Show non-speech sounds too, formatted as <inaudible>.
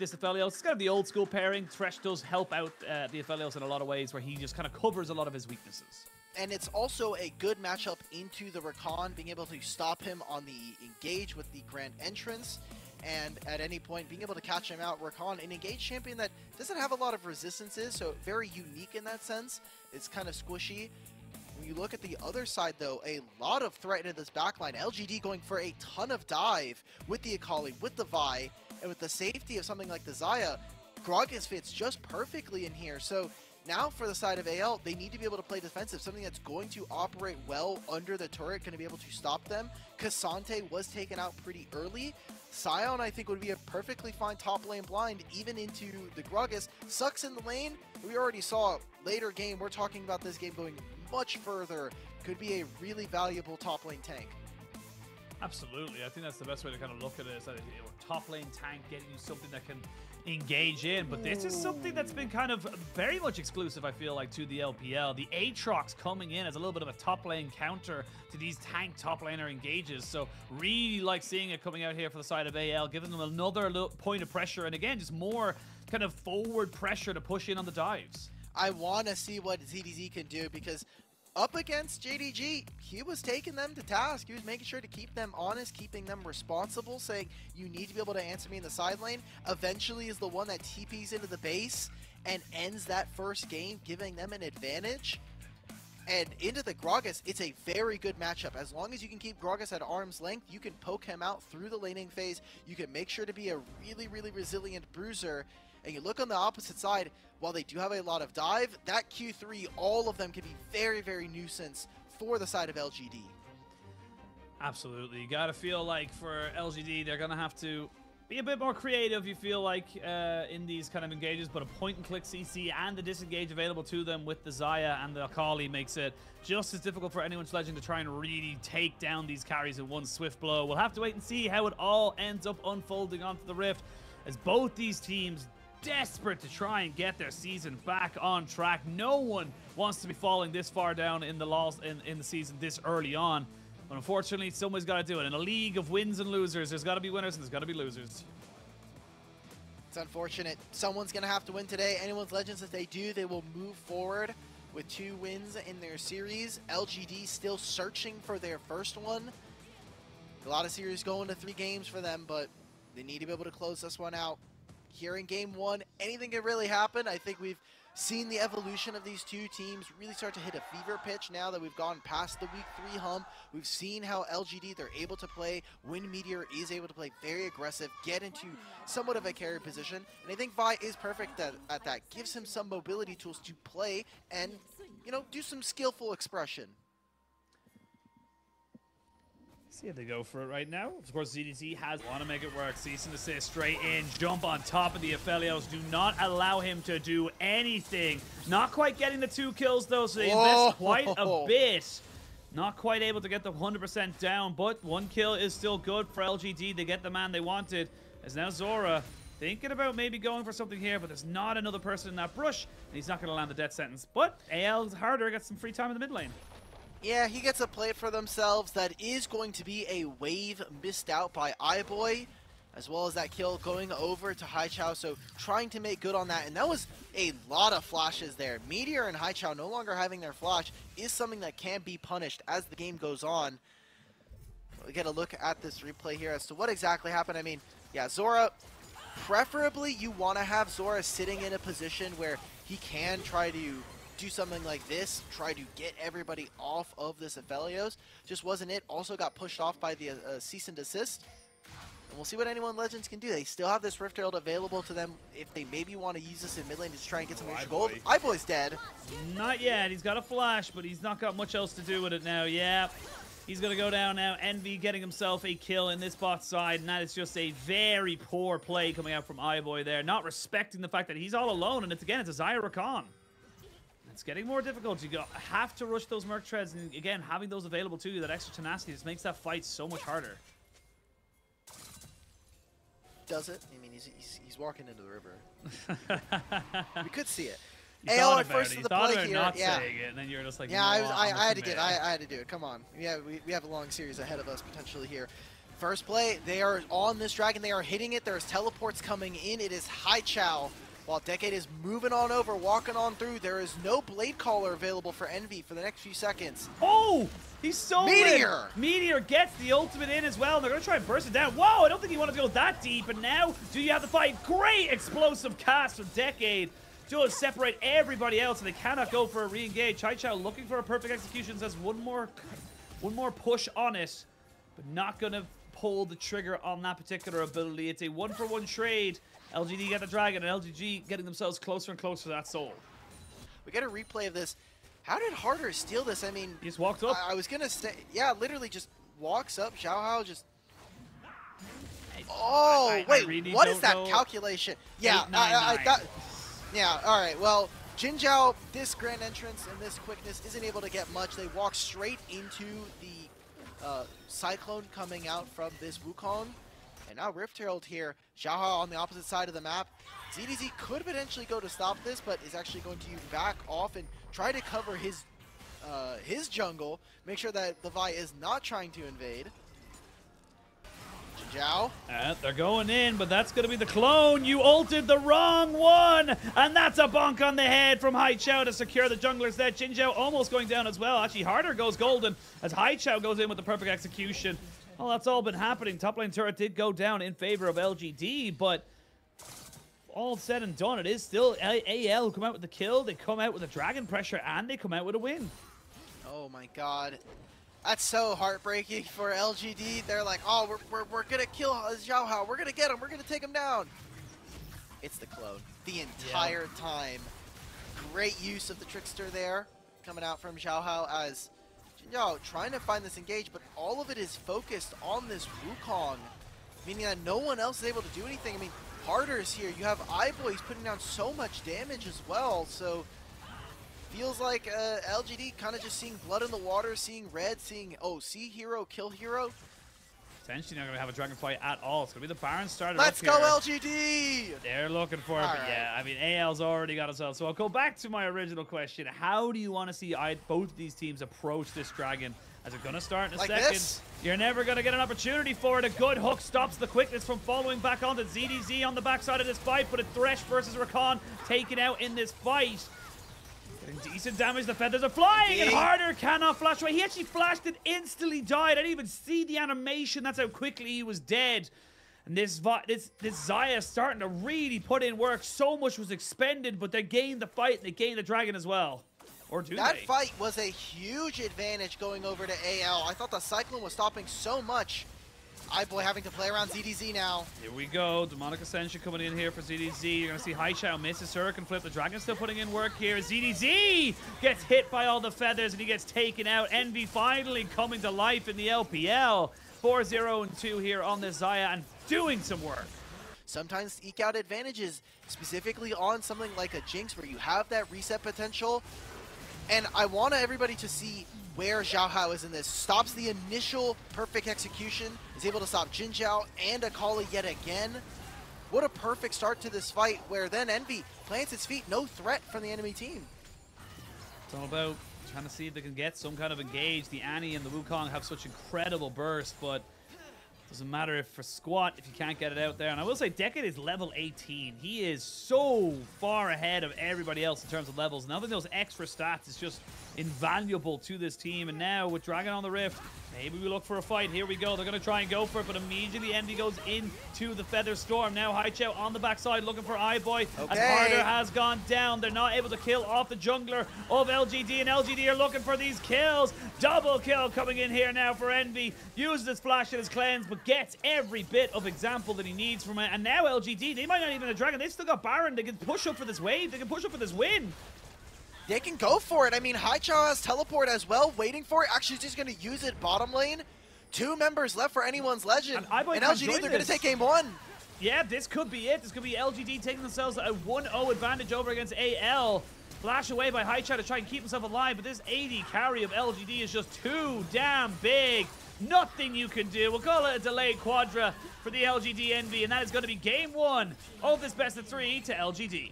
this Aphelios. It's kind of the old school pairing. Thresh does help out uh, the Aphelios in a lot of ways where he just kind of covers a lot of his weaknesses. And it's also a good matchup into the Rakan, being able to stop him on the engage with the Grand Entrance, and at any point being able to catch him out. Rakan, an engage champion that doesn't have a lot of resistances, so very unique in that sense. It's kind of squishy. When you look at the other side, though, a lot of threat into this backline. LGD going for a ton of dive with the Akali, with the Vi, and with the safety of something like the Xayah, Gragas fits just perfectly in here. So now for the side of AL, they need to be able to play defensive, something that's going to operate well under the turret, going to be able to stop them. K'Sante was taken out pretty early. Sion, I think, would be a perfectly fine top lane blind, even into the Gragas. Sucks in the lane. We already saw later game. We're talking about this game going much further. Could be a really valuable top lane tank. Absolutely. I think that's the best way to kind of look at it is that know, top lane tank getting you something that can engage in. But this is something that's been kind of very much exclusive, I feel like, to the LPL. The Aatrox coming in as a little bit of a top lane counter to these tank top laner engages. So really like seeing it coming out here for the side of AL, giving them another point of pressure. And again, just more kind of forward pressure to push in on the dives. I want to see what ZDZ can do because up against JDG, he was taking them to task. He was making sure to keep them honest, keeping them responsible, saying, you need to be able to answer me in the side lane. Eventually is the one that TPs into the base and ends that first game, giving them an advantage. And into the Gragas, it's a very good matchup. As long as you can keep Gragas at arm's length, you can poke him out through the laning phase. You can make sure to be a really, really resilient bruiser. And you look on the opposite side, while they do have a lot of dive, that Q3, all of them can be very, very nuisance for the side of LGD. Absolutely. You got to feel like for LGD, they're going to have to be a bit more creative, you feel like, uh, in these kind of engages, but a point-and-click CC and the disengage available to them with the Xayah and the Akali makes it just as difficult for anyone's legend to try and really take down these carries in one swift blow. We'll have to wait and see how it all ends up unfolding onto the Rift as both these teams desperate to try and get their season back on track. No one wants to be falling this far down in the loss in, in the season this early on. But unfortunately, someone's got to do it. In a league of wins and losers, there's got to be winners and there's got to be losers. It's unfortunate. Someone's going to have to win today. Anyone's Legends, if they do, they will move forward with two wins in their series. LGD still searching for their first one. A lot of series going to three games for them, but they need to be able to close this one out here in game one. Anything can really happen. I think we've seen the evolution of these two teams really start to hit a fever pitch now that we've gone past the week three hump. We've seen how LGD, they're able to play. Wind Meteor is able to play very aggressive, get into somewhat of a carry position. And I think Vi is perfect at, at that. Gives him some mobility tools to play and, you know, do some skillful expression. See if they go for it right now. Of course, ZDZ has want to make it work. Cease and desist straight in. Jump on top of the Aphelios. Do not allow him to do anything. Not quite getting the two kills, though, so they invest quite a <laughs> bit. Not quite able to get the 100% down, but one kill is still good for LGD. They get the man they wanted. As now Zora thinking about maybe going for something here, but there's not another person in that brush, and he's not going to land the death sentence. But AL's harder, gets some free time in the mid lane. Yeah, he gets a play for themselves. That is going to be a wave missed out by iBoy, as well as that kill going over to Haichao. So trying to make good on that. And that was a lot of flashes there. Meteor and Haichao no longer having their flash is something that can be punished as the game goes on. We get a look at this replay here as to what exactly happened. I mean, yeah, Zora, preferably you want to have Zora sitting in a position where he can try to do something like this, try to get everybody off of this Aphelios. Just wasn't it. Also got pushed off by the uh, cease and desist. And we'll see what anyone Legends can do. They still have this Rift Herald available to them if they maybe want to use this in mid lane to try and get some oh, extra gold. iBoy's dead. Not yet. He's got a flash, but he's not got much else to do with it now. Yeah. He's going to go down now. Envy getting himself a kill in this bot side, and that is just a very poor play coming out from iBoy there. Not respecting the fact that he's all alone, and it's again, it's a Xayah Rakan. It's getting more difficult. You have to rush those Merc Treads, and again, having those available to you, that extra tenacity, just makes that fight so much harder. Does it? I mean, he's, he's, he's walking into the river. <laughs> we could see it. You AO at first of the play here. Not yeah. saying it, and then you're just like, yeah, I, was, I, I had to get, I, I, had to do it. Come on, yeah, we, we have a long series ahead of us potentially here. First play, they are on this dragon. They are hitting it. There's teleports coming in. It is Haichao. While Decade is moving on over, walking on through, there is no Blade Caller available for Envy for the next few seconds. Oh! He's so Meteor! Meteor gets the ultimate in as well. And they're going to try and burst it down. Whoa, I don't think he wanted to go that deep. And now, do you have to fight? Great explosive cast from Decade. Just separate everybody else, and they cannot go for a re-engage. Haichao looking for a perfect execution. Says one more, one more push on it, but not going to pull the trigger on that particular ability. It's a one-for-one -one trade. LGD get the dragon, and LGG getting themselves closer and closer to that soul. We get a replay of this. How did Harder steal this? I mean, he just walked up. I, I was gonna say, yeah, literally just walks up. Xiaohao just. Oh I, I, wait, really what is that know. calculation? Yeah, Eight, nine, I, thought. Yeah, all right. Well, Jinjiao, this grand entrance and this quickness isn't able to get much. They walk straight into the uh, Cyclone coming out from this Wukong. And now Rift Herald here. Xiaohao on the opposite side of the map. ZDZ could potentially go to stop this, but is actually going to back off and try to cover his uh, his jungle. Make sure that the Vi is not trying to invade. Zhao. Uh, they're going in, but that's going to be the clone. You ulted the wrong one. And that's a bonk on the head from Haichao to secure the jungler's dead. Jinjiao almost going down as well. Actually, harder goes golden as Haichao goes in with the perfect execution. Well, that's all been happening. Top lane turret did go down in favor of LGD, but all said and done, it is still A- AL who come out with the kill. They come out with a dragon pressure, and they come out with a win. Oh my god. That's so heartbreaking for LGD. They're like, oh, we're, we're, we're gonna kill Xiaohao. We're gonna get him. We're gonna take him down. It's the clone. The entire time. Great use of the Trickster there. Coming out from Xiaohao as Jin trying to find this engage, but all of it is focused on this Wukong. Meaning that no one else is able to do anything. I mean, Harder is here. You have iBoy. He's putting down so much damage as well. So feels like uh, LGD kind of just seeing blood in the water, seeing red, seeing, oh, see hero, kill hero. Potentially not going to have a dragon fight at all. It's going to be the Baron starter Let's go here. LGD! They're looking for it, All but yeah, I mean, AL's already got us out. So I'll go back to my original question. How do you want to see I, both these teams approach this dragon? Is it going to start in a Like second? this? You're never going to get an opportunity for it. A good hook stops the quickness from following back onto ZDZ on the backside of this fight, but a Thresh versus Rakan taken out in this fight. Decent damage. The feathers are flying, and Harder cannot flash away. He actually flashed and instantly died. I didn't even see the animation. That's how quickly he was dead. And this this this Xayah is starting to really put in work. So much was expended, but they gained the fight. and They gained the dragon as well. Or do That they? fight was a huge advantage going over to AL. I thought the Cyclone was stopping so much. iBoy having to play around ZDZ now. Here we go. Demonic Ascension coming in here for ZDZ. You're going to see Haichao misses her, can flip. The Dragon still putting in work here. ZDZ gets hit by all the feathers and he gets taken out. Envy finally coming to life in the LPL. 4-0 and 2 here on the Xayah and doing some work. Sometimes eke out advantages, specifically on something like a Jinx where you have that reset potential. And I want everybody to see where Xiaohao is in this. Stops the initial perfect execution, is able to stop Jinjiao and Akali yet again. What a perfect start to this fight where then Envy plants its feet, no threat from the enemy team. It's all about trying to see if they can get some kind of engage. The Annie and the Wukong have such incredible burst, but doesn't matter if for squat if you can't get it out there. And I will say Decade is level 18. He is so far ahead of everybody else in terms of levels. And having those extra stats is just invaluable to this team. And now with Dragon on the Rift, maybe we look for a fight. Here we go. They're going to try and go for it, but immediately Envy goes into the Feather Storm. Now Haichao on the backside looking for. As Okay. Harder has gone down. They're not able to kill off the jungler of LGD, and LGD are looking for these kills. Double kill coming in here now for Envy. Uses his flash and his cleanse, but gets every bit of example that he needs from it. And now LGD, they might not even have Dragon. They've still got Baron. They can push up for this wave. They can push up for this win. They can go for it. I mean, Haichao has teleport as well, waiting for it. Actually, he's just going to use it bottom lane. Two members left for anyone's legend. And and LGD, they're going to take game one. Yeah, this could be it. This could be LGD taking themselves a 1-0 advantage over against AL. Flash away by Haichao to try and keep himself alive, but this AD carry of LGD is just too damn big. Nothing you can do. We'll call it a delayed quadra for the LGD Envy, and that is going to be game one of this best of three to LGD.